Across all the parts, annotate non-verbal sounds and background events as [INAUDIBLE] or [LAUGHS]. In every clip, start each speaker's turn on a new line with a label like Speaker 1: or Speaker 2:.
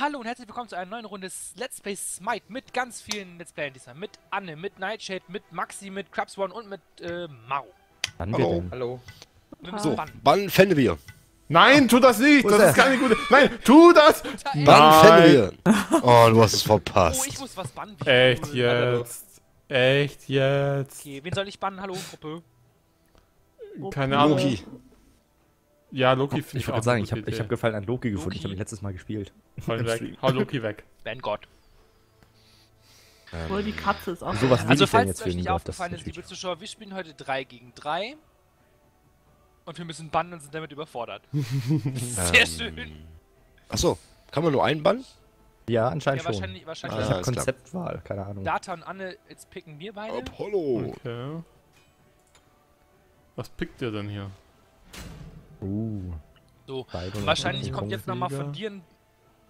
Speaker 1: Hallo und herzlich willkommen zu einer neuen Runde Let's Play Smite mit ganz vielen Let's Playern diesmal. Mit Anne, mit Nightshade, mit Maxi, mit Krabs One und mit äh, Maro.
Speaker 2: Hallo.
Speaker 3: Hallo.
Speaker 2: So,
Speaker 1: bannen.
Speaker 2: wann fänden wir?
Speaker 4: Nein, tu das nicht! Das
Speaker 2: ist
Speaker 4: keine gute. Nein, tu das!
Speaker 2: Wann fänden wir? Oh, du hast es
Speaker 1: Oh,
Speaker 2: verpasst.
Speaker 1: ich muss was bannen.
Speaker 4: Echt jetzt? Echt jetzt?
Speaker 1: Okay, wen soll ich bannen? Hallo, Gruppe.
Speaker 4: Keine Ahnung. Ja, Loki finde
Speaker 5: Ich
Speaker 4: ich
Speaker 5: wollte sagen, ich habe ich hab. Gefallen an Loki gefunden. Ich
Speaker 1: Loki.
Speaker 5: habe ihn letztes Mal gespielt.
Speaker 4: Hau [LAUGHS] weg. Hau Loki weg.
Speaker 1: Ben Gott.
Speaker 3: Oder die Katze ist auch
Speaker 5: Sowas
Speaker 3: so.
Speaker 5: will
Speaker 1: Also,
Speaker 5: ich denn
Speaker 1: falls
Speaker 5: jetzt
Speaker 1: es euch nicht aufgefallen ist, liebe Zuschauer, wir spielen heute 3 gegen 3. Und wir müssen bannen und sind damit überfordert. [LAUGHS] Sehr schön.
Speaker 2: Achso, kann man nur einen Bann?
Speaker 5: Ja,
Speaker 1: Ja,
Speaker 5: anscheinend schon.
Speaker 1: wahrscheinlich, wahrscheinlich.
Speaker 2: Ah,
Speaker 5: Ich habe
Speaker 2: alles klar.
Speaker 5: Konzeptwahl, keine Ahnung.
Speaker 1: Data und Anne, jetzt picken wir beide.
Speaker 2: Apollo.
Speaker 4: Okay. Was pickt ihr denn hier?
Speaker 5: Uh,
Speaker 1: So, wahrscheinlich kommt jetzt nochmal von dir ein.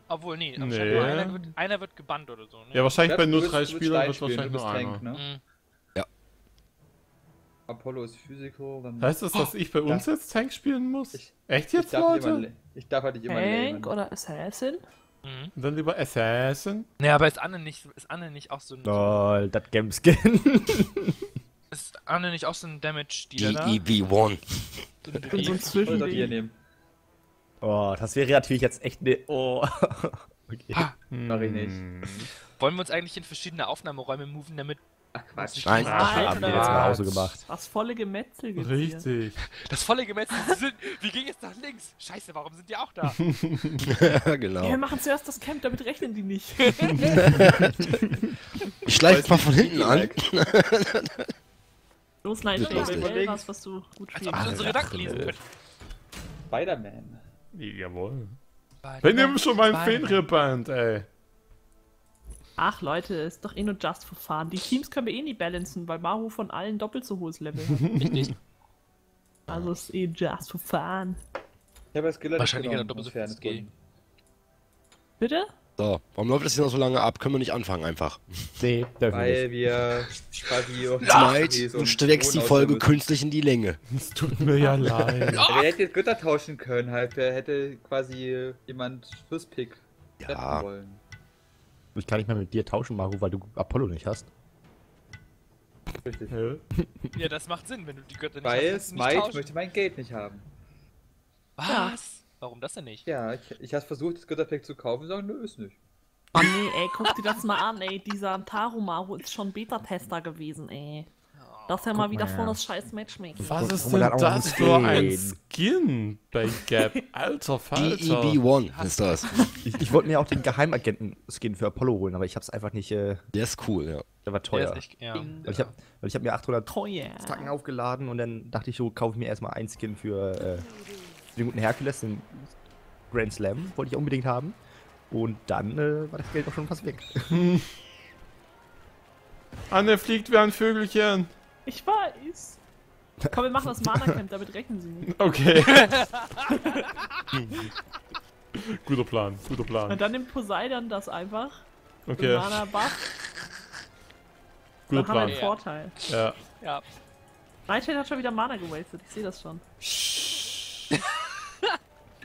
Speaker 1: Obwohl, nee,
Speaker 4: Nee.
Speaker 1: einer, wird, einer wird gebannt oder so. Ne?
Speaker 4: Ja, wahrscheinlich bei nur drei Spielern wird wahrscheinlich nur einer.
Speaker 3: Tank, ne?
Speaker 1: Mhm.
Speaker 3: Apollo ist Physiker, dann...
Speaker 4: Heißt das, dass ich bei uns jetzt Tank spielen muss?
Speaker 3: Ich-
Speaker 4: Echt
Speaker 3: ich
Speaker 4: jetzt,
Speaker 3: immer,
Speaker 4: Leute?
Speaker 3: le- ich darf halt nicht immer
Speaker 6: Tank oder Assassin?
Speaker 1: Mhm.
Speaker 4: Und dann lieber Assassin?
Speaker 1: Ja, aber ist Anne nicht, ist Anne nicht auch so ein.
Speaker 5: Lol, das Game-Skin. [LAUGHS]
Speaker 1: Ist Anne nicht auch so ein Damage-Dealer da?
Speaker 2: EEB1.
Speaker 1: So ein [LAUGHS]
Speaker 3: hier
Speaker 6: Zwischending.
Speaker 3: nehmen.
Speaker 5: oh, das wäre natürlich jetzt echt ne. Oh. [LAUGHS] okay.
Speaker 1: Ha,
Speaker 3: Mach ich nicht.
Speaker 4: Hm.
Speaker 1: wollen wir uns eigentlich in verschiedene Aufnahmeräume moven, damit
Speaker 3: Ach Quatsch.
Speaker 2: Nein,
Speaker 1: Ah,
Speaker 2: ach,
Speaker 5: haben wir jetzt mal auch so gemacht.
Speaker 6: Das volle Gemetzel gibt's
Speaker 4: Richtig. [LAUGHS]
Speaker 1: das volle Gemetzel sind. Wir gehen jetzt nach links. Scheiße, warum sind die auch da?
Speaker 2: Ja,
Speaker 6: hier. Ja,
Speaker 2: genau.
Speaker 6: wir machen zuerst das Camp, damit rechnen die nicht.
Speaker 2: Ich schleife mal von hinten an.
Speaker 6: Los, nein,
Speaker 2: lustig.
Speaker 6: dir was, was du gut
Speaker 1: Als
Speaker 6: spielen
Speaker 1: ob wir unsere. Gedanken lesen können.
Speaker 3: Spider-Man.
Speaker 4: Jawohl. Wenn ihr schon mal ein Fenrir-Band, ey.
Speaker 6: Ach Leute, ist doch eh nur just for fun. Die Teams können wir eh nie balancen, weil Maru von allen doppelt so hohes Level hat. [LAUGHS]
Speaker 1: Richtig.
Speaker 6: Also ist eh just for fun.
Speaker 3: Ich habe das Skiller
Speaker 1: Wahrscheinlich
Speaker 3: genommen,
Speaker 1: hat er doppelt so viel Skill.
Speaker 6: Bitte?
Speaker 2: So, warum läuft das hier noch so lange ab? Können wir nicht anfangen einfach?
Speaker 5: Nee, dürfen
Speaker 3: Weil
Speaker 5: nicht.
Speaker 3: wir quasi... auf
Speaker 2: Smite,
Speaker 3: so
Speaker 2: du
Speaker 3: einen
Speaker 2: streckst die Folge künstlich in die Länge.
Speaker 4: Es tut mir ja leid.
Speaker 3: Ja, wer hätte jetzt Götter tauschen können halt? Wer hätte quasi jemand fürs Pick
Speaker 2: Ja.
Speaker 3: retten wollen?
Speaker 5: Ich kann nicht mehr mit dir tauschen, Maru, weil du Apollo nicht hast.
Speaker 3: Richtig.
Speaker 4: Hä?
Speaker 1: Ja, das macht Sinn, wenn du die Götter nicht
Speaker 3: Weil
Speaker 1: hast. nicht
Speaker 3: Smite möchte mein Geld nicht haben.
Speaker 1: Was? Warum das denn nicht?
Speaker 3: Ja, ich, ich habe versucht, das Götterpick zu kaufen, sagen, nö, ist nicht.
Speaker 6: Oh nee, ey, guck dir das mal an, ey. Dieser Tarumaru ist schon Beta-Tester gewesen, ey. Das ist ja mal wieder voll das scheiß Matchmaking.
Speaker 4: Was ist denn das für ein
Speaker 5: Skin.
Speaker 4: Bei Gap? [LAUGHS] Alter Falter.
Speaker 2: EEB1 ist das.
Speaker 5: Ich, ich wollte mir auch den Geheimagenten-Skin für Apollo holen, aber ich hab's einfach nicht. Äh,
Speaker 2: Der ist cool, ja.
Speaker 5: der war
Speaker 1: Der
Speaker 5: teuer.
Speaker 1: ist echt, ja.
Speaker 5: Weil ich habe ich hab mir 800
Speaker 6: Teuer.
Speaker 5: Tacken aufgeladen und dann dachte ich so, kaufe ich mir erstmal einen Skin für äh, den guten Herkules, den Grand Slam, wollte ich unbedingt haben. Und dann äh, war das Geld auch schon fast weg. [LAUGHS]
Speaker 4: Anne fliegt wie ein Vögelchen.
Speaker 6: Ich weiß. Komm, wir machen das Mana-Camp, [LAUGHS] damit rechnen sie nicht.
Speaker 4: Okay. [LAUGHS] guter Plan, guter
Speaker 6: Und
Speaker 4: Plan.
Speaker 6: dann nimmt Poseidon das einfach.
Speaker 4: Okay,
Speaker 6: Okay. Mana-Buff.
Speaker 4: guter
Speaker 6: Dann haben wir einen
Speaker 4: Plan.
Speaker 6: Vorteil.
Speaker 4: Ja.
Speaker 1: Ja.
Speaker 6: Nightshade hat schon wieder Mana gewastet, ich sehe das schon.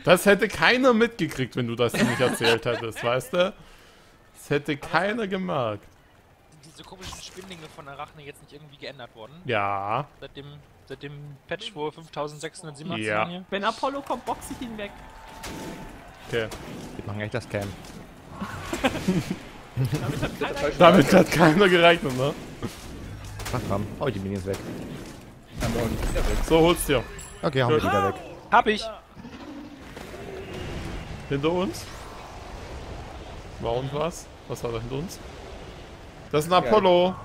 Speaker 4: Das hätte keiner mitgekriegt, wenn du das nicht erzählt hättest, weißt du? Das hätte keiner gemerkt.
Speaker 1: Sind diese komischen Spinninge von Arachne jetzt nicht irgendwie geändert worden?
Speaker 4: Ja.
Speaker 1: Seit dem, seit dem Patch vor 5687
Speaker 4: Ja.
Speaker 1: hier?
Speaker 6: Wenn Apollo kommt, boxe ich ihn weg.
Speaker 4: Okay.
Speaker 5: Wir machen echt das Cam.
Speaker 6: Damit hat keiner
Speaker 4: Damit hat keiner gerechnet, ne?
Speaker 5: Mach dran, hau ich die Minions weg.
Speaker 3: Ich.
Speaker 4: So, hol's dir.
Speaker 5: Okay, hauen wir die wieder weg.
Speaker 1: Hab ich!
Speaker 4: Hinter uns. War und was? Was war da hinter uns? Das ist ein Apollo.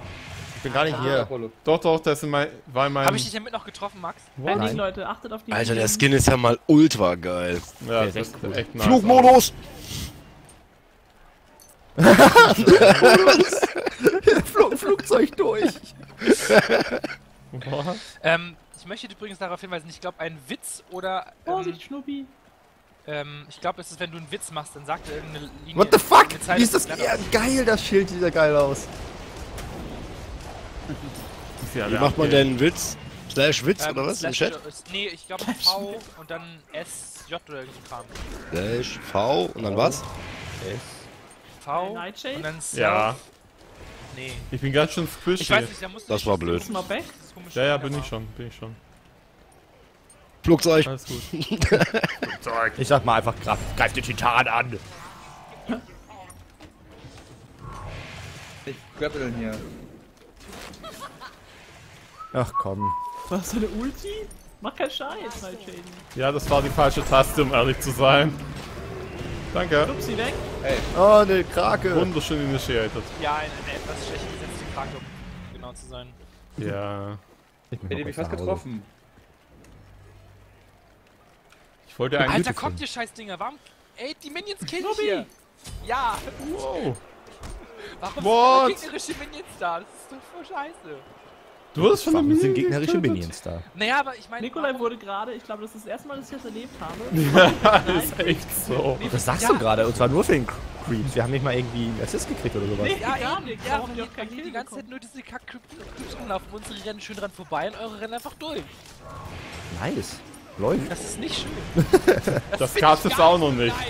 Speaker 5: Ich bin gar nicht
Speaker 3: Ah,
Speaker 5: hier.
Speaker 3: Apollo.
Speaker 4: Doch, doch, das ist mein, war mein...
Speaker 1: Hab ich dich damit noch getroffen, Max?
Speaker 6: Handling,
Speaker 5: Nein.
Speaker 6: Leute, achtet auf die
Speaker 2: Alter, der. Skin ist ja mal ultra geil.
Speaker 4: ja, das
Speaker 5: echt
Speaker 4: ist
Speaker 5: cool.
Speaker 4: echt nice.
Speaker 2: Flugmodus! [LAUGHS] [LAUGHS]
Speaker 5: Flug, Flugzeug durch.
Speaker 4: Was?
Speaker 1: Ähm, ich möchte übrigens darauf hinweisen, ich glaube, ein Witz oder. Ähm,
Speaker 6: Vorsicht, Schnuppi.
Speaker 1: Ähm, ich glaube, es ist, wenn du einen Witz machst, dann sagt er irgendeine Linie.
Speaker 5: What the fuck? Wie ist das ja, geil, das Schild sieht ja geil aus.
Speaker 4: Ja,
Speaker 2: Wie macht man denn einen Witz? Slash Witz
Speaker 1: Ähm,
Speaker 2: oder was? Im
Speaker 1: slash-
Speaker 2: Chat?
Speaker 1: Nee, ich glaube V und dann S, J oder irgend so Kram.
Speaker 2: Slash V und dann was?
Speaker 5: S.
Speaker 1: V und dann Stealth.
Speaker 4: Ja,
Speaker 1: Nee.
Speaker 4: ich bin ganz schön squishy.
Speaker 1: Ich weiß nicht, da musst du
Speaker 2: Das war blöd.
Speaker 4: Ja, ja, bin ich schon, bin ich schon.
Speaker 2: Flugzeug.
Speaker 4: Alles gut. [LAUGHS]
Speaker 5: Ich sag mal einfach, greif, greif den Titan an.
Speaker 3: Ich grappeln hier.
Speaker 5: Ach komm.
Speaker 6: Was ist eine Ulti? Mach keinen Scheiß, Nightshade.
Speaker 4: Ja, das war die falsche Taste, um ehrlich zu sein. Danke.
Speaker 6: Schub sie weg.
Speaker 5: Oh, ne Krake.
Speaker 4: Wunderschön initiated.
Speaker 1: Ja, eine, eine etwas schlecht gesetzte Krake, um genau zu sein.
Speaker 4: Ja.
Speaker 5: Ich bin
Speaker 3: Hätte mich fast getroffen.
Speaker 4: Ich wollte eigentlich.
Speaker 1: Alter, kommt ihr Scheißdinger, warum... Ey, die Minions killen hier! Ja!
Speaker 4: Wow.
Speaker 1: Warum
Speaker 4: What?
Speaker 1: sind gegnerische Minions da? Das ist doch voll scheiße.
Speaker 4: Du hast schon
Speaker 5: Warum sind gegnerische
Speaker 4: getötet?
Speaker 5: Minions da?
Speaker 1: Naja, aber ich meine...
Speaker 6: Nikolai wurde gerade, ich glaube, das ist das erste Mal, dass ich das erlebt habe. [LAUGHS]
Speaker 4: ist echt so.
Speaker 5: Das sagst
Speaker 1: Ja.
Speaker 5: du gerade, und zwar nur für den Creeps. Wir haben nicht mal irgendwie einen Assist gekriegt oder sowas.
Speaker 6: Nee.
Speaker 1: Ja,
Speaker 6: Gar
Speaker 1: eben,
Speaker 6: nichts,
Speaker 1: ja,
Speaker 6: warum
Speaker 1: weil
Speaker 6: die
Speaker 1: die, die ganze Zeit nur diese Kack-Clips rumlaufen. Unsere rennen schön dran vorbei und eure rennen einfach durch.
Speaker 5: Nice. Läuft.
Speaker 1: Das ist nicht schön. [LAUGHS]
Speaker 4: Das
Speaker 1: find
Speaker 4: gab's jetzt auch noch nicht.
Speaker 1: geil.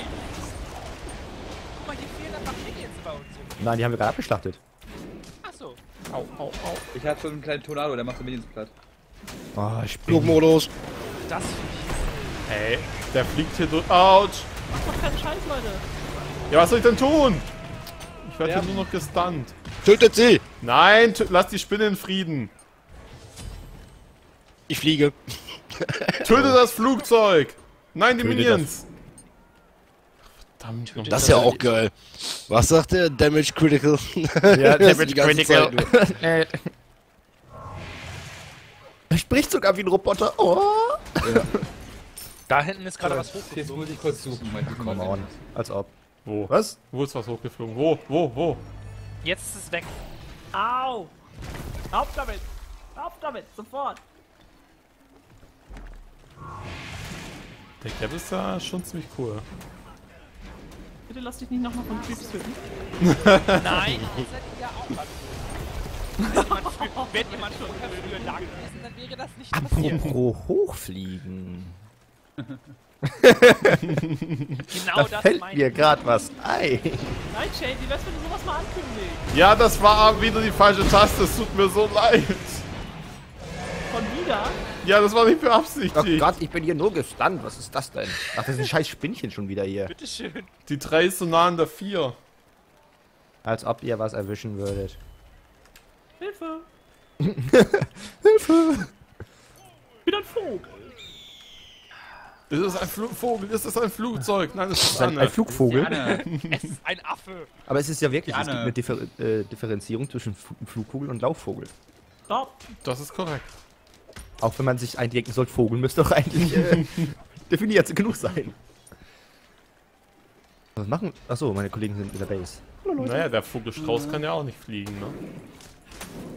Speaker 1: Guck mal, hier fehlen einfach Minions bei uns.
Speaker 5: Nein, die haben wir gerade abgeschlachtet.
Speaker 1: Achso.
Speaker 4: Au, au, au.
Speaker 3: Ich hab so einen kleinen Tornado, der macht so Minions platt.
Speaker 5: Oh, ich bin...
Speaker 2: Flugmodus.
Speaker 1: Das.
Speaker 4: Hey, der fliegt hier durch. Autsch.
Speaker 6: Mach doch keinen Scheiß, Leute.
Speaker 4: Ja, was soll ich denn tun? Ich werde hier nur noch gestunt.
Speaker 2: Tötet sie.
Speaker 4: Nein, tö- lass die Spinne in Frieden.
Speaker 2: Ich fliege.
Speaker 4: Töte das Flugzeug. Nein, die
Speaker 5: Töte
Speaker 4: Minions. Verdammt. noch.
Speaker 2: Das ist ja auch geil. Was sagt der? Damage Critical.
Speaker 5: Ja, [LAUGHS]
Speaker 2: Das
Speaker 5: Damage Critical.
Speaker 2: Nur. [LAUGHS]
Speaker 5: Er spricht sogar wie ein Roboter. Oh.
Speaker 1: Da hinten ist gerade was
Speaker 3: Jetzt
Speaker 1: hochgeflogen.
Speaker 3: muss ich kurz suchen, mein
Speaker 5: Come on. Als ob.
Speaker 4: Wo?
Speaker 5: Was?
Speaker 4: Wo ist was hochgeflogen? Wo? Wo? Wo?
Speaker 1: Jetzt ist es weg.
Speaker 6: Au! Auf damit! Auf damit! Sofort!
Speaker 4: Der Cap ist ja schon ziemlich cool.
Speaker 6: Bitte lass dich nicht nochmal von Creeps töten. [LAUGHS]
Speaker 1: Nein. [LAUGHS] Wenn jemand, vorher früher da gewesen, dann wäre das nicht passiert.
Speaker 5: Apropos hochfliegen. [LAUGHS]
Speaker 1: Genau
Speaker 5: Da
Speaker 1: das
Speaker 5: fällt mir gerade was ein.
Speaker 6: Nightshade, wie wär's, wenn du sowas mal ankündigst?
Speaker 4: Ja, das war wieder die falsche Taste. Es tut mir so leid.
Speaker 6: Von wieder?
Speaker 4: Ja, das war nicht
Speaker 5: Oh
Speaker 4: beabsichtigt.
Speaker 5: Gott, ich bin hier nur gestunt. Was ist das denn? Ach, das ist ein scheiß Spinnchen schon wieder hier.
Speaker 1: Bitteschön.
Speaker 4: Die 3 ist so nah an der 4.
Speaker 5: Als ob ihr was erwischen würdet.
Speaker 6: Hilfe! [LAUGHS]
Speaker 5: Hilfe!
Speaker 6: Wieder ein Vogel.
Speaker 4: Ist es ein Flu Vogel? Ist es ein Flugzeug? Nein, es ist
Speaker 5: Das ist ein, ein Flugvogel.
Speaker 1: Es ist ein Affe.
Speaker 5: Aber es ist ja wirklich, es gibt eine Differ äh, Differenzierung zwischen Fu- Flugvogel und Laufvogel.
Speaker 4: Das ist korrekt.
Speaker 5: Auch wenn man sich eindenken soll, Vogel müsste doch eigentlich äh, [LAUGHS] definiert genug sein. Was machen? Achso, meine Kollegen sind in der Base.
Speaker 4: Naja, der Vogelstrauß kann ja auch nicht fliegen, ne?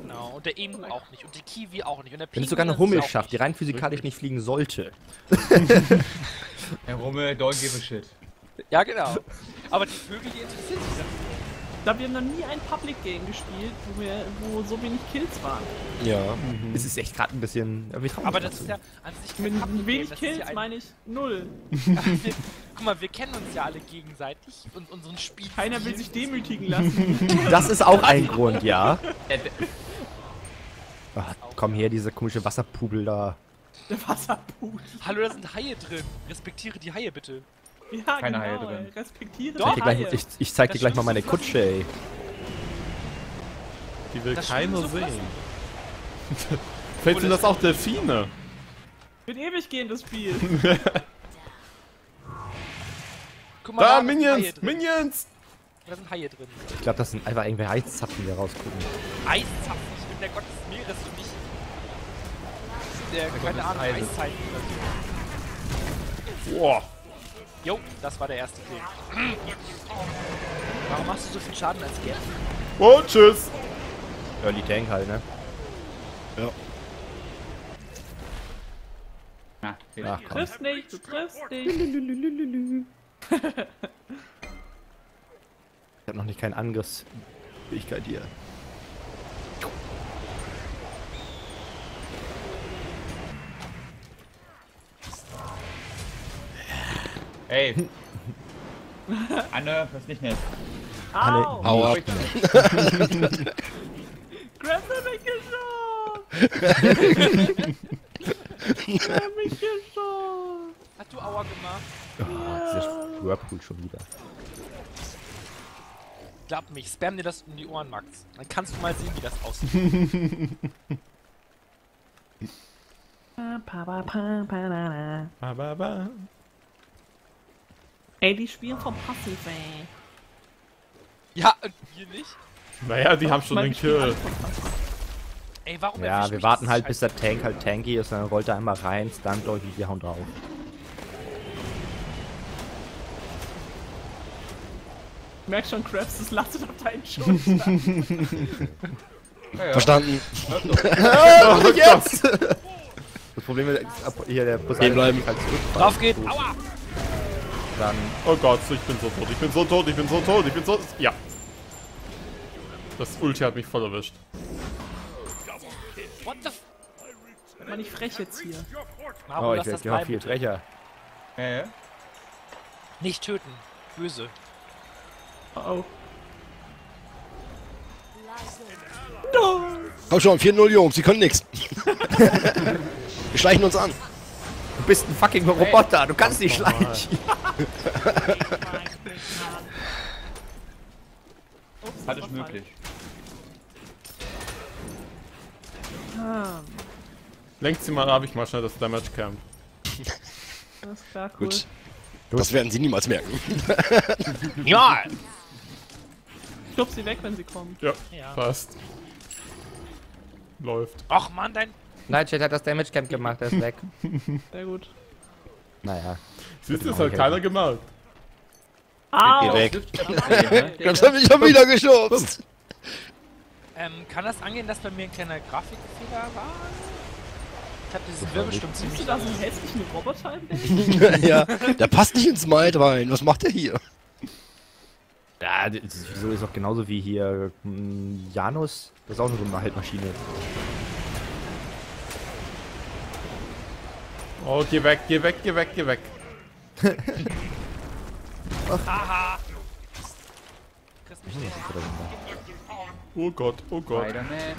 Speaker 1: Genau. Und der Emu auch nicht. Und die Kiwi auch nicht. Und der
Speaker 5: Wenn es sogar eine Hummel schafft, die rein physikalisch nicht fliegen sollte. [LAUGHS] [LAUGHS]
Speaker 3: Herr Rummel, don't give a shit.
Speaker 1: Ja, genau. Aber die Vögel, die interessieren sich
Speaker 6: glaube, wir haben noch nie ein Public Game gespielt, wo, wir, wo so wenig Kills waren.
Speaker 2: Ja.
Speaker 5: Es ist echt gerade ein bisschen. Aber,
Speaker 1: das
Speaker 5: dazu.
Speaker 1: ist ja an sich kein
Speaker 6: Mit
Speaker 1: Public
Speaker 6: wenig
Speaker 1: Game,
Speaker 6: Kills
Speaker 1: ja ein-
Speaker 6: meine ich null. [LAUGHS]
Speaker 1: Guck mal, wir kennen uns ja alle gegenseitig und unseren Spiel.
Speaker 6: Keiner will sich demütigen lassen. [LAUGHS]
Speaker 5: Das ist auch ein Grund, ja. [LAUGHS] Ach, komm her, diese komische Wasserpudel da.
Speaker 6: Der Wasserpudel.
Speaker 1: Hallo, da sind Haie drin. Respektiere die Haie bitte.
Speaker 6: Ja,
Speaker 3: Keine
Speaker 6: genau.
Speaker 3: Haie drin.
Speaker 6: ey. Respektiere
Speaker 1: Doch,
Speaker 6: die
Speaker 5: Ich, gleich,
Speaker 6: Haie.
Speaker 5: ich, ich zeig dir
Speaker 1: Das
Speaker 5: gleich mal meine Kutsche, ey.
Speaker 4: Die will
Speaker 1: Das
Speaker 4: keiner sehen. Vielleicht [LAUGHS] sind das auch Delfine.
Speaker 6: Wird ewig gehen, das Spiel. [LAUGHS]
Speaker 1: Guck mal,
Speaker 4: Da,
Speaker 1: Haie
Speaker 4: Minions! Minions!
Speaker 1: Da sind Haie drin.
Speaker 5: Ich glaube, das sind einfach irgendwelche Eiszapfen, die da rausgucken.
Speaker 1: Eiszapfen, ich bin der Gott des Meeres und nicht der,
Speaker 3: Gott
Speaker 1: keine Ahnung,
Speaker 3: Eises.
Speaker 1: Eiszeichen oder so.
Speaker 4: Boah.
Speaker 1: Jo, das war der erste Kill. [CLEARS THROAT] Warum machst du so viel Schaden als Gerd?
Speaker 4: Oh, tschüss.
Speaker 5: Early Tank halt, ne?
Speaker 3: Na, okay.
Speaker 5: Ach
Speaker 6: Du
Speaker 5: komm.
Speaker 6: triffst nicht, du triffst nicht.
Speaker 5: Ich hab noch nicht keine Angriffsfähigkeit hier.
Speaker 3: Ey, Anne, das ist nicht nett.
Speaker 6: Au!
Speaker 2: Hau ab.
Speaker 6: Grab [LAUGHS] hat mich [LAUGHS] geschossen! Grab mich geschossen!
Speaker 1: Hast du Aua gemacht?
Speaker 5: Oh, dieser Whirlpool schon wieder.
Speaker 1: Glaub mich, spam dir das um die Ohren, Max. Dann kannst du mal sehen, wie das aussieht.
Speaker 6: Pa, [LAUGHS] pa, pa, pa, pa, na, na.
Speaker 4: Ba, ba, ba.
Speaker 6: Ey, die spielen vom Passiv, ey.
Speaker 1: ja, und wir nicht?
Speaker 4: Naja, die haben schon den Kill.
Speaker 1: Ey, warum
Speaker 5: Ja, wir
Speaker 1: mich
Speaker 5: warten halt, bis der Tank halt tanky ist, dann rollt er einmal rein, stunt euch wir hauen drauf.
Speaker 6: Ich merk schon, Krabs, das lastet auf deinen Schultern. [LAUGHS]
Speaker 3: Ja, ja.
Speaker 2: Verstanden.
Speaker 4: Oh, [LAUGHS] jetzt!
Speaker 5: Das Problem ist, hier der Bus halt zurück.
Speaker 1: Drauf geht. Aua!
Speaker 5: Dann
Speaker 4: Oh Gott, ich bin so tot, ich bin so tot, ich bin so tot, ich bin so... Ja. Das Ulti hat mich voll erwischt.
Speaker 1: What the f...
Speaker 6: Werd mal nicht frech jetzt hier.
Speaker 5: Oh, ich
Speaker 1: das
Speaker 5: werde ja
Speaker 1: bleiben.
Speaker 5: viel. Drecher.
Speaker 3: Ja, ja.
Speaker 1: Nicht töten. Böse.
Speaker 6: Oh,
Speaker 2: Komm schon, 4-0 Jungs, sie können nix. [LAUGHS] Wir schleichen uns an.
Speaker 5: Du bist ein fucking Roboter, du kannst nicht schleichen.
Speaker 6: Ups,
Speaker 3: Alles
Speaker 6: das war
Speaker 3: möglich.
Speaker 4: Lenkt sie mal ab, ich mal schnell das Damage Camp.
Speaker 6: das ist klar, cool.
Speaker 2: Gut. Das werden sie niemals merken. [LAUGHS]
Speaker 1: Ja!
Speaker 6: Schub sie weg, wenn sie kommen.
Speaker 4: Ja,
Speaker 1: Ja.
Speaker 4: passt. Läuft.
Speaker 1: Och man, dein...
Speaker 5: Nightshade hat das Damage Camp gemacht, er ist weg. [LAUGHS]
Speaker 6: Sehr gut.
Speaker 5: naja.
Speaker 4: Siehst du, das hat keiner gemerkt.
Speaker 6: Au!
Speaker 2: Geh weg.
Speaker 3: Ja,
Speaker 2: Das hab ich schon wieder geschubst.
Speaker 1: Ähm, kann das angehen, dass bei mir ein kleiner Grafikfehler war? Ich hab diesen Wirbelsturm
Speaker 6: Siehst du
Speaker 1: ziemlich...
Speaker 6: da so einen hässlichen Roboter im [LAUGHS]
Speaker 2: ja, der passt nicht ins Might rein. Was macht der hier?
Speaker 5: Ja, das ist, so ist auch genauso wie hier hm, Janus. Das ist auch nur so eine Haltmaschine.
Speaker 4: Oh, geh weg, geh weg, geh weg, geh weg.
Speaker 1: Nicht.
Speaker 4: Oh Gott, oh Gott.
Speaker 3: Spider-Man.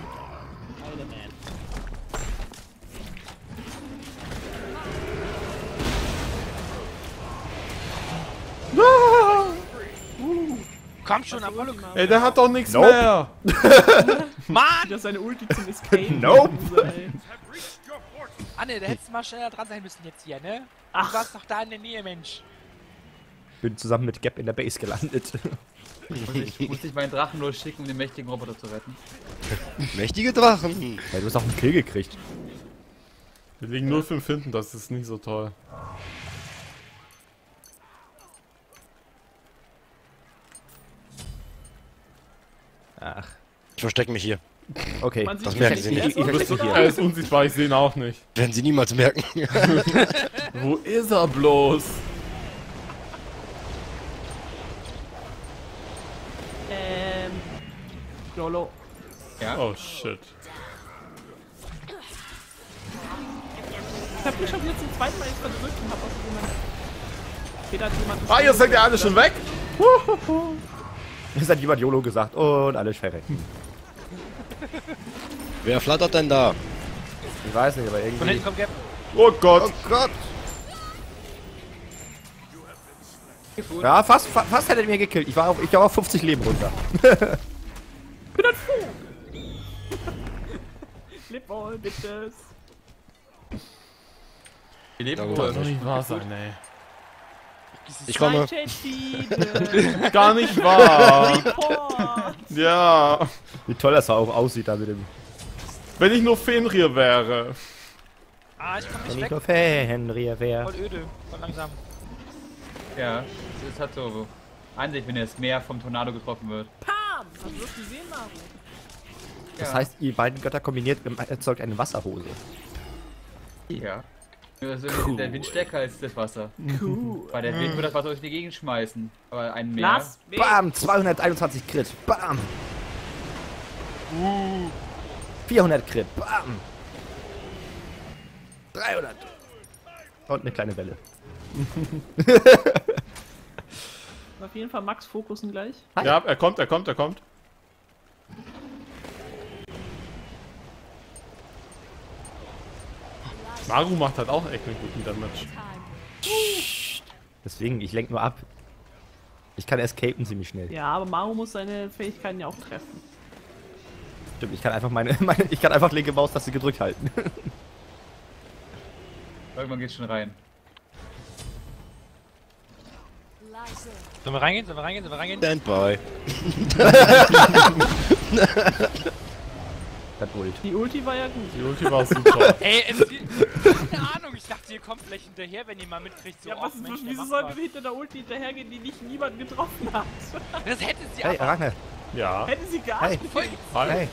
Speaker 1: Komm schon, Apollo.
Speaker 4: Ey, der hat doch nichts
Speaker 5: Nope.
Speaker 4: mehr. [LAUGHS]
Speaker 1: Mann!
Speaker 6: Das ist seine Ulti zum Escape.
Speaker 5: Nope.
Speaker 1: Anne, da hättest du mal schneller dran sein müssen jetzt hier, ne?
Speaker 6: Ach.
Speaker 1: Du warst doch da in der Nähe, Mensch.
Speaker 5: Bin zusammen mit Gap in der Base gelandet.
Speaker 3: Muss ich, muss ich meinen Drachen losschicken, um den mächtigen Roboter zu retten? [LAUGHS]
Speaker 2: Mächtige Drachen.
Speaker 5: ja, du hast auch einen Kill gekriegt.
Speaker 4: Wir liegen 0,5 hinten, das ist nicht so toll.
Speaker 5: Ach.
Speaker 2: Ich verstecke mich hier.
Speaker 5: Okay.
Speaker 6: Man
Speaker 2: Das merken sie nicht.
Speaker 5: Ich- ich- ich- ich-
Speaker 4: Er ist unsichtbar, ich sehe ihn auch nicht.
Speaker 2: Werden sie niemals merken. [LAUGHS]
Speaker 4: Wo ist er bloß?
Speaker 6: Ähm. YOLO.
Speaker 3: Ja?
Speaker 4: Oh shit.
Speaker 6: Ich hab mich schon wieder zum zweiten Mal jetzt verdrückt und hab aus jemand. Jeder hat.
Speaker 4: Ah, ihr seid ja alle schon weg? [LAUGHS]
Speaker 5: Es hat jemand YOLO gesagt und alle verrecken. [LAUGHS]
Speaker 2: Wer flattert denn da?
Speaker 5: Ich weiß nicht, aber
Speaker 1: Von
Speaker 5: irgendwie.
Speaker 1: hinten kommt Gap.
Speaker 4: Oh Gott.
Speaker 2: Gott.
Speaker 5: Ja, fast, fa fast hätte er mir gekillt. Ich war auf, ich war auf 50 Leben runter. [LAUGHS]
Speaker 6: bin ein Vogel. Flip all, bitches.
Speaker 3: Wir leben wohl.
Speaker 4: Das kann nicht wahr sein, ey.
Speaker 2: Ich komme. [LAUGHS]
Speaker 4: Gar nicht wahr. Ja.
Speaker 5: Wie toll das auch aussieht da mit dem.
Speaker 4: Wenn ich nur Fenrir wäre.
Speaker 1: Ah, ich komm
Speaker 5: Wenn
Speaker 1: nicht
Speaker 5: ich
Speaker 1: weg.
Speaker 5: nur Fenrir wäre.
Speaker 1: Voll öde. Voll langsam.
Speaker 3: Ja, es hat so Ansicht, wenn das Meer vom Tornado getroffen wird.
Speaker 6: Pam! Hast du das gesehen, Mario?
Speaker 5: Das
Speaker 3: Ja.
Speaker 5: heißt, ihr beiden Götter kombiniert erzeugt eine Wasserhose.
Speaker 3: Ja. Also Der Wind stärker als das Wasser.
Speaker 6: Cool.
Speaker 3: Weil der Wind würde das Wasser durch die Gegend schmeißen. Aber ein Meer.
Speaker 6: Lass mich.
Speaker 5: Bam! 221 Crit. Bam! 400 Crit. Bam! 300. Und eine kleine Welle. [LAUGHS]
Speaker 6: Auf jeden Fall Max fokussen gleich.
Speaker 5: Hi.
Speaker 4: Ja, er kommt, er kommt, er kommt. Maru macht halt auch echt einen guten Damage.
Speaker 5: Deswegen, ich lenk nur ab. Ich kann escapen ziemlich schnell.
Speaker 6: Ja, aber Maru muss seine Fähigkeiten ja auch treffen.
Speaker 5: Stimmt, ich kann einfach meine, [LAUGHS] meine ich kann einfach linke Maustaste gedrückt halten. [LAUGHS]
Speaker 3: Irgendwann geht's schon rein.
Speaker 1: Sollen wir reingehen? Sollen wir reingehen? Sollen wir reingehen?
Speaker 2: Standby. [LAUGHS]
Speaker 5: Das Ult.
Speaker 6: Die Ulti war ja gut.
Speaker 4: Die Ulti war super. [LAUGHS]
Speaker 1: Ey, es, keine Ahnung, ich dachte, ihr kommt vielleicht hinterher, wenn ihr mal mitkriegt, so,
Speaker 6: Ja, was ist,
Speaker 1: Mensch, der
Speaker 6: wieso sollten
Speaker 1: was.
Speaker 6: wir hinter der Ulti hinterhergehen, die nicht niemanden getroffen hat? [LAUGHS]
Speaker 1: Das hätte sie
Speaker 5: Hey,
Speaker 1: aber...
Speaker 5: Arachne.
Speaker 4: Ja.
Speaker 6: Hätte sie gar
Speaker 5: Hey.
Speaker 6: nicht.
Speaker 1: Voll.
Speaker 5: Hey.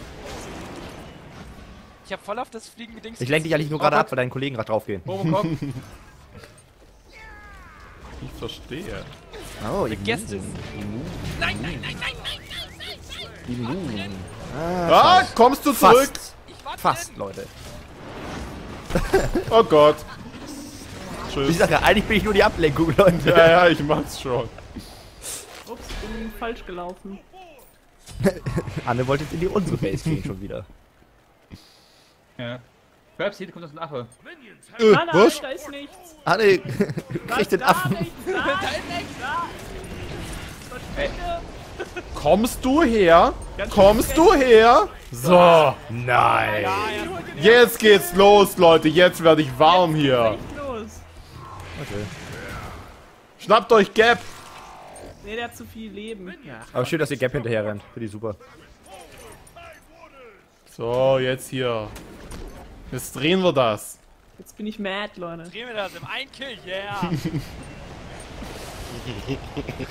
Speaker 1: ich hab voll auf das Fliegen gedingst.
Speaker 5: Ich lenk dich eigentlich nur gerade ab, weil deine Kollegen gerade draufgehen.
Speaker 3: Robocop. [LAUGHS]
Speaker 4: Ich verstehe.
Speaker 5: Oh,
Speaker 1: Vergesst es.
Speaker 5: Nein, nein, nein, nein, nein, nein.
Speaker 4: Ah, kommst du zurück?
Speaker 5: Fast.
Speaker 1: Ich
Speaker 5: Fast. Leute.
Speaker 4: Oh Gott.
Speaker 5: Ich
Speaker 4: Tschüss.
Speaker 5: sag ja, eigentlich bin ich nur die Ablenkung, Leute.
Speaker 4: Ja, ja, ich mach's schon.
Speaker 6: Ups, bin falsch gelaufen. [LAUGHS]
Speaker 5: Anne wollte jetzt in die unsere Base gehen schon wieder.
Speaker 3: Ja. Krabs, hier kommt das ein Affe.
Speaker 2: Äh,
Speaker 6: Nein, nein,
Speaker 2: was?
Speaker 6: da ist nichts.
Speaker 5: Anne,
Speaker 6: Da
Speaker 5: krieg
Speaker 6: ist
Speaker 5: den Affen.
Speaker 6: nichts. Da ist nichts. Da. Verschwinde.
Speaker 4: Kommst du her? Kommst du her? So.
Speaker 5: Nein.
Speaker 4: Jetzt geht's los, Leute. Jetzt werde ich warm hier.
Speaker 5: Okay.
Speaker 4: Schnappt euch Gap.
Speaker 6: Nee, der hat zu viel Leben.
Speaker 5: Aber schön, dass ihr Gap hinterher rennt. Finde ich super.
Speaker 4: So, jetzt hier. Jetzt drehen wir das.
Speaker 6: Jetzt bin ich mad, Leute.
Speaker 1: Drehen wir das im Ein-Kill, yeah!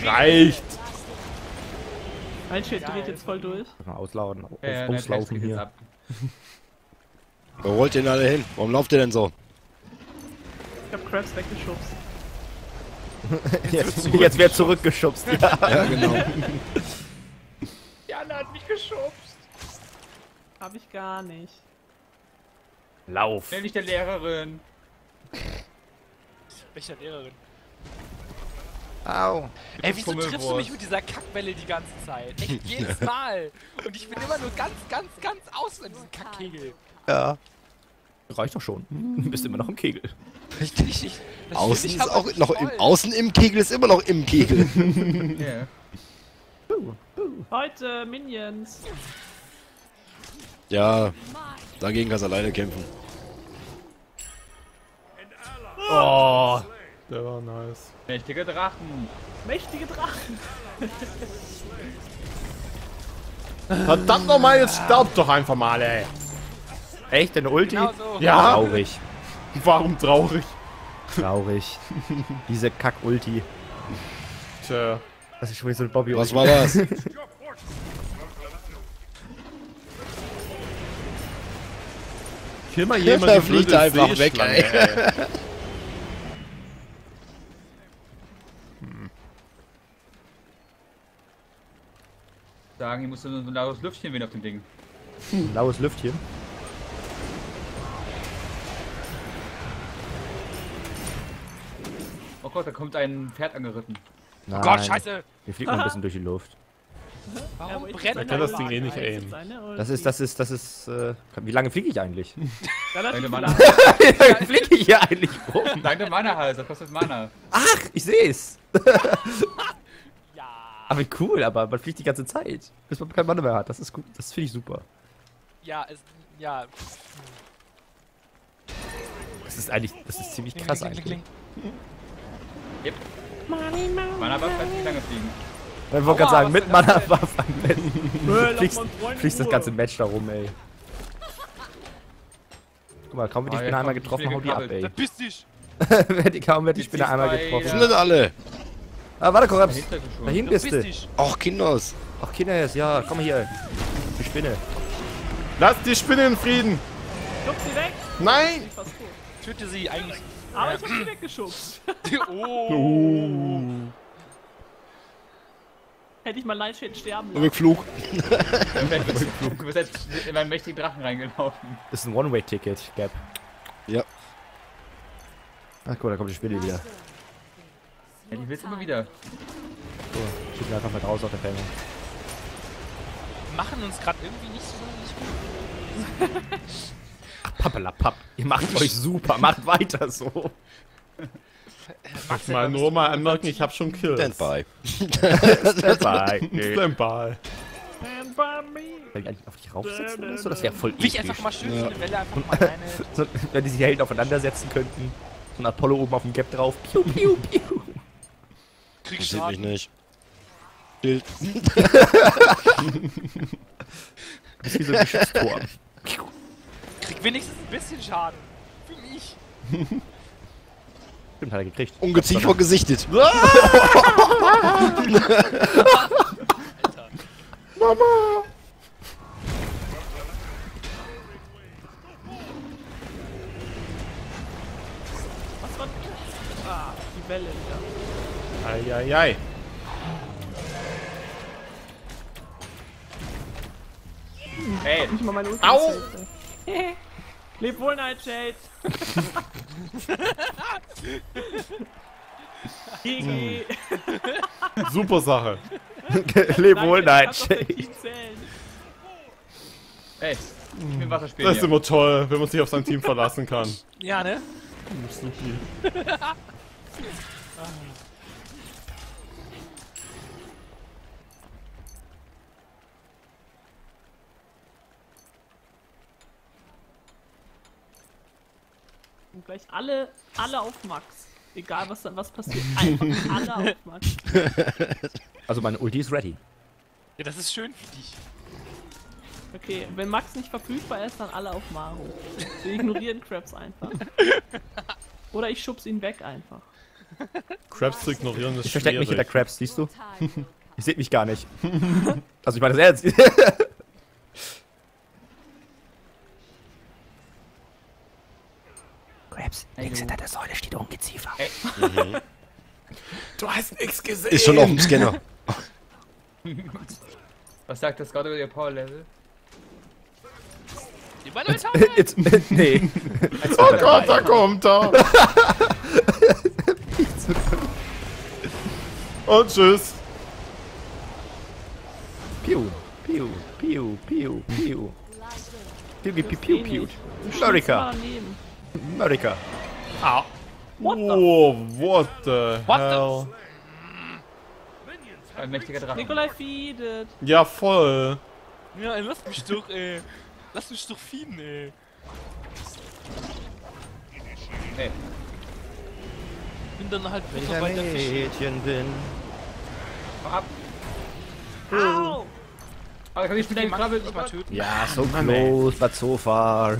Speaker 1: [LAUGHS]
Speaker 4: Reicht.
Speaker 6: Mein Schild dreht jetzt voll durch.
Speaker 5: Ausladen, aus,
Speaker 3: Ja,
Speaker 5: auslaufen hier. [LAUGHS]
Speaker 2: Wo wollt ihr denn alle hin? Warum lauft ihr denn so?
Speaker 6: Ich hab Krabs weggeschubst. [LAUGHS]
Speaker 5: Jetzt, jetzt wird zurückgeschubst. Ja. [LAUGHS]
Speaker 2: Ja, genau.
Speaker 6: Jana hat mich geschubst. Hab ich gar nicht.
Speaker 5: Lauf.
Speaker 3: Schnell nicht der Lehrerin.
Speaker 1: Welcher Lehrerin?
Speaker 5: Au.
Speaker 1: Ey, wieso triffst du mich mit dieser Kackwelle die ganze Zeit? Echt [LAUGHS] jedes Mal. Und ich bin immer nur ganz, ganz, ganz außen in diesem Kackkegel.
Speaker 5: Ja. Reicht doch schon. Du bist immer noch im Kegel.
Speaker 1: Richtig. Ich,
Speaker 2: Außen
Speaker 1: ich
Speaker 2: ist auch
Speaker 1: nicht
Speaker 2: noch im. Außen im Kegel ist immer noch im Kegel. [LAUGHS]
Speaker 3: Ja.
Speaker 6: Heute Minions.
Speaker 2: ja, dagegen kannst du alleine kämpfen.
Speaker 5: Oh.
Speaker 4: Der war nice.
Speaker 3: Mächtige Drachen.
Speaker 6: Mächtige Drachen.
Speaker 4: Verdammt nochmal, jetzt sterbt doch einfach mal, ey.
Speaker 5: Echt? Deine Ulti?
Speaker 1: Genau so.
Speaker 4: Ja,
Speaker 5: Traurig.
Speaker 4: warum traurig?
Speaker 5: Traurig. [LAUGHS] Diese Kack-Ulti.
Speaker 4: Tja.
Speaker 5: Das ist schon wieder so ein bobby
Speaker 2: Was war das?
Speaker 4: Kill mal jemand
Speaker 2: Da
Speaker 4: die
Speaker 2: fliegt einfach weg, ey.
Speaker 3: Sagen, ich musste nur so ein lautes Lüftchen wählen auf dem Ding.
Speaker 5: Blaues Lüftchen.
Speaker 3: Oh Gott, da kommt ein Pferd angeritten.
Speaker 5: Nein.
Speaker 1: Oh Gott, scheiße.
Speaker 5: Wir fliegen noch ein bisschen durch die Luft.
Speaker 1: Warum
Speaker 6: ich
Speaker 1: brennt
Speaker 6: bin
Speaker 4: kann das. Ding eh nicht aimen.
Speaker 5: Das ist, das ist, das ist, äh, wie lange fliege ich eigentlich? [LAUGHS]
Speaker 3: Deine Mana. [LAUGHS]
Speaker 5: wie lange fliege ich hier eigentlich rum?
Speaker 3: Danke Mana halt, das kostet Mana.
Speaker 5: Ach, ich seh's. [LAUGHS] Aber cool, aber man fliegt die ganze Zeit. Bis man kein Mann mehr hat. Das ist gut. Das finde ich super.
Speaker 1: Ja, es, ja.
Speaker 5: Das ist eigentlich, das ist ziemlich
Speaker 1: Kling,
Speaker 5: krass
Speaker 1: kling, kling,
Speaker 5: eigentlich.
Speaker 1: kling.
Speaker 3: Yep. Mana war vielleicht nicht lange fliegen.
Speaker 5: Ich wollte gerade sagen, mit Mana.
Speaker 6: Nö, lass
Speaker 5: fliegst, fliegst das ganze Match da rum, ey. Guck mal, kaum wird die Spinne einmal getroffen, hau die ab, ey.
Speaker 1: Verpiss dich. [LAUGHS]
Speaker 5: Kaum wird die Spinne einmal getroffen.
Speaker 2: sind alle?
Speaker 5: Ah, warte, Koraps. Dahin
Speaker 1: Du
Speaker 5: bist du.
Speaker 1: dich.
Speaker 2: Ach, Kinders.
Speaker 5: Ach, Kinder, ja, komm mal hier. Die Spinne.
Speaker 4: Lass die Spinne in Frieden.
Speaker 6: Schub sie weg.
Speaker 4: Nein.
Speaker 1: Töte sie eigentlich.
Speaker 6: Aber ich hab sie weggeschubst. [LAUGHS]
Speaker 1: oh.
Speaker 6: Hätte ich mal Nightshade sterben lassen.
Speaker 2: Rückflug.
Speaker 3: Du bist jetzt in meinen mächtigen Drachen reingelaufen.
Speaker 5: Das ist ein One-Way-Ticket, Gap.
Speaker 2: Ja.
Speaker 5: Ach, guck mal, da kommt die Spinne wieder.
Speaker 3: Ja, die willst immer wieder.
Speaker 5: So, schicken wir einfach mal raus auf der Fänge.
Speaker 1: Machen uns gerade irgendwie nicht so nicht gut. [LAUGHS]
Speaker 5: Pappelapapp. Ihr macht euch super, macht weiter so.
Speaker 1: Max,
Speaker 4: Mal nur mal anmerken, ich habe schon Kills.
Speaker 2: Standby.
Speaker 4: Standby. [LAUGHS]
Speaker 6: Stand by me.
Speaker 5: Wenn ich eigentlich auf dich raufsetzen oder so, das wäre voll episch.
Speaker 1: einfach mal schön so eine Welle einfach mal rein. [LAUGHS]
Speaker 5: So, wenn die sich Helden aufeinandersetzen könnten. So ein Apollo oben auf dem Gap drauf. Piu, piu, piu.
Speaker 2: Interessiert mich nicht. Schild. [LAUGHS]
Speaker 5: Das ist wie so ein Geschützturm.
Speaker 1: Krieg wenigstens ein bisschen Schaden. Für mich. [LAUGHS]
Speaker 5: Stimmt, hat er gekriegt.
Speaker 2: Ungeziefer gesichtet. [LAUGHS]
Speaker 6: Was war das? Ah, die Welle wieder.
Speaker 4: Eieiei.
Speaker 3: Ey,
Speaker 6: Nicht mal meine Ulti.
Speaker 4: Au! [LAUGHS]
Speaker 6: Leb wohl, Nightshade. GG. [LAUGHS]
Speaker 4: Super Sache. [LAUGHS]
Speaker 5: Leb wohl,
Speaker 6: Danke, ich Team zählen.
Speaker 3: ey. Ich will Wasser spielen
Speaker 4: Das ist immer toll, wenn man sich auf sein Team verlassen kann.
Speaker 1: Ja, ne?
Speaker 6: Und gleich alle, alle auf Max. Egal was, da- was passiert. Einfach alle auf [LAUGHS] Max.
Speaker 5: Also meine Ulti ist ready.
Speaker 1: Ja, das ist schön für dich.
Speaker 6: Okay, wenn Max nicht verfügbar ist, dann alle auf Maru. Wir ignorieren [LAUGHS] Krabs einfach. Oder ich schubs ihn weg einfach.
Speaker 4: Crabs zu ignorieren ist
Speaker 5: Ich verstecke mich hinter. Krabs, siehst du? [LAUGHS] Ihr seht mich gar nicht. Also ich meine das ernst. Krabs, links hinter der Säule steht
Speaker 4: Du hast nichts gesehen.
Speaker 2: Ist schon auf dem Scanner.
Speaker 3: Was sagt das gerade über ihr Power-Level?
Speaker 1: Die Bälle mit
Speaker 5: Jetzt, [LAUGHS] nee.
Speaker 4: Oh Gott, da kommt er. [LAUGHS] Und tschüss.
Speaker 5: Piu, piu, piu, piu, piu. Piu, piu, piu, piu, piu. America,
Speaker 6: Daneben. What the
Speaker 4: Oh, what the
Speaker 1: What the-
Speaker 4: hell?
Speaker 3: Ein mächtiger Drache.
Speaker 6: Nikolai feedet.
Speaker 4: Ja, voll.
Speaker 1: Ja, ey, lass mich doch, ey. Lass mich doch fieden, ey.
Speaker 3: Ey,
Speaker 1: Bin dann halt
Speaker 5: Wenn ich
Speaker 1: Butter bei der
Speaker 5: ein. Mädchen bin.
Speaker 3: hau ab.
Speaker 6: Au!
Speaker 3: Aber kann ich
Speaker 1: Den
Speaker 3: schnell
Speaker 1: Max
Speaker 3: krabbeln?
Speaker 1: nicht mal töten.
Speaker 5: Ja, so close, but so far.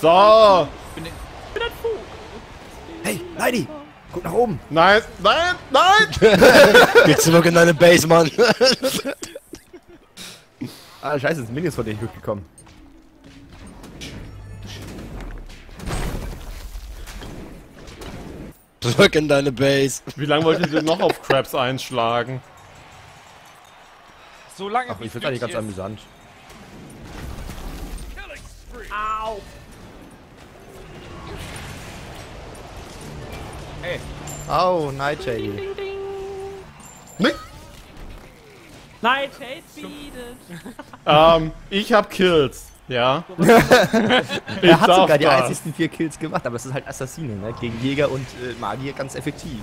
Speaker 4: So.
Speaker 6: bin ein Vogel.
Speaker 5: Hey, Leidi, guck nach oben.
Speaker 4: Nein, nein, nein. [LAUGHS]
Speaker 2: Geh zurück in deine Base, Mann.
Speaker 5: Ah, scheiße, sind Minions von denen durchgekommen.
Speaker 2: Zurück in deine Base.
Speaker 4: Wie lange wolltet ihr noch auf Crabs einschlagen?
Speaker 1: So lange
Speaker 5: Ach, ich finde eigentlich ganz
Speaker 1: Flügel
Speaker 5: amüsant.
Speaker 3: Ey,
Speaker 5: Au, Nightshade.
Speaker 6: Ding, ding.
Speaker 4: Nee.
Speaker 6: Nightshade feedet. [LAUGHS]
Speaker 4: Ähm, ich hab Kills. Ja. [LAUGHS] ich
Speaker 5: Er hat sogar die
Speaker 4: das.
Speaker 5: einzigsten vier Kills gemacht, aber es ist halt Assassine, ne? Gegen Jäger und äh, Magier ganz effektiv.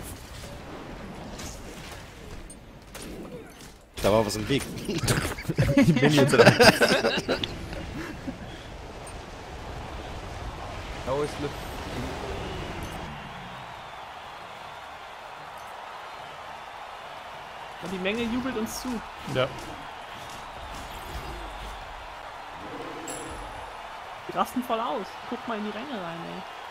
Speaker 2: Da war was im Weg. [LAUGHS]
Speaker 5: Die Minions sind
Speaker 3: oh, ist Luft.
Speaker 6: Und die Menge jubelt uns zu.
Speaker 4: Ja.
Speaker 6: Die rasten voll aus. Guck mal in die Ränge rein,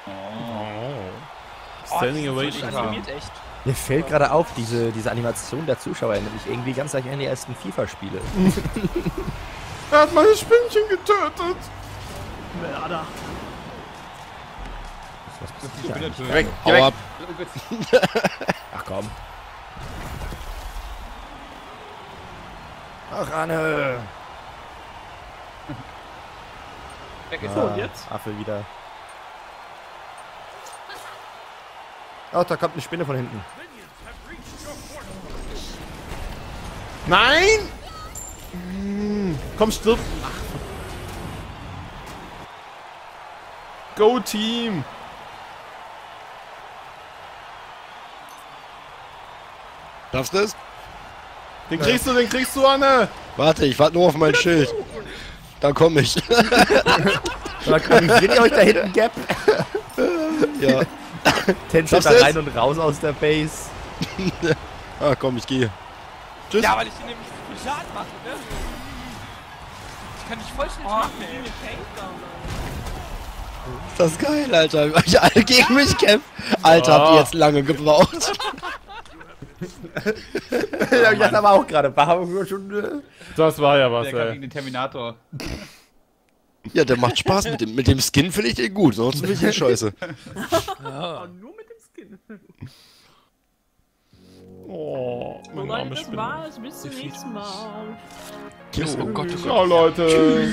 Speaker 6: ey.
Speaker 4: Oh. Standing
Speaker 1: Das
Speaker 4: Ovation.
Speaker 1: animiert echt.
Speaker 5: Mir fällt gerade auf, diese, diese Animation der Zuschauer erinnert mich irgendwie ganz gleich an die ersten FIFA-Spiele. [LAUGHS]
Speaker 4: Er hat meine Spinnchen getötet.
Speaker 6: Mörder.
Speaker 5: Was passiert hier eigentlich?
Speaker 4: Weg,
Speaker 2: Hau
Speaker 4: weg.
Speaker 2: ab. [LAUGHS]
Speaker 5: Ach komm. Ach, Anne!
Speaker 3: Weg ist
Speaker 5: Ah,
Speaker 6: und jetzt?
Speaker 5: Affe wieder. Ach, da kommt eine Spinne von hinten.
Speaker 4: Nein! Hm, Komm, stirb. Go Team!
Speaker 2: Schaffst du es?
Speaker 4: Den kriegst du, den kriegst du, Anne!
Speaker 2: Warte, ich warte nur auf mein Schild. Dann komme ich. [LAUGHS]
Speaker 5: Dann organisiert ihr euch da hinten Gap. [LAUGHS]
Speaker 2: ja. Schaffst
Speaker 5: da rein und raus aus der Base. [LAUGHS]
Speaker 2: Ah, komm, ich gehe. Tschüss.
Speaker 1: Ja, weil ich hier nämlich so viel Schaden mache, ne? Ich kann dich voll schnell
Speaker 6: Oh, wie
Speaker 1: ey.
Speaker 6: Takedown,
Speaker 2: Das ist geil, Alter. Weil ich alle gegen mich kämpfen. Alter, habt ihr jetzt lange gebraucht. [LAUGHS]
Speaker 5: ja, das aber auch gerade. War schon.
Speaker 4: Das war ja was,
Speaker 3: Der
Speaker 4: ey.
Speaker 3: gegen den Terminator.
Speaker 2: Ja, der macht Spaß mit dem, mit dem Skin, finde ich den gut. Sonst finde ich den scheiße. [LAUGHS]
Speaker 6: Aber nur mit dem Skin.
Speaker 4: Oh,
Speaker 6: So
Speaker 4: mein
Speaker 6: Leute,
Speaker 4: arme
Speaker 6: das
Speaker 4: Spinne.
Speaker 6: war's. Bis zum nächsten Mal.
Speaker 2: Jo.
Speaker 1: Oh Gott, oh Gott.
Speaker 4: Ciao, Leute.